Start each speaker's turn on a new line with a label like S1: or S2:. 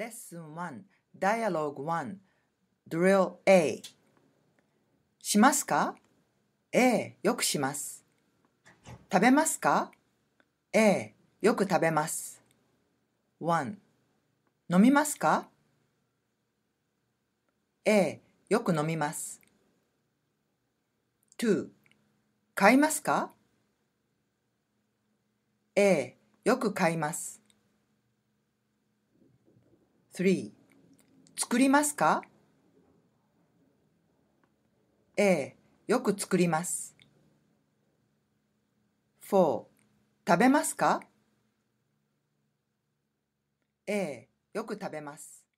S1: Lesson 1 Dialogue 1 Drill A しますか？ええ、よくします。食べますか？ええ、よく食べます。1飲みますか？ええ、よく飲みます。2買いますか？ええ、よく買います。3作りますか ?A、よく作ります。4食べますか ?A、よく食べます。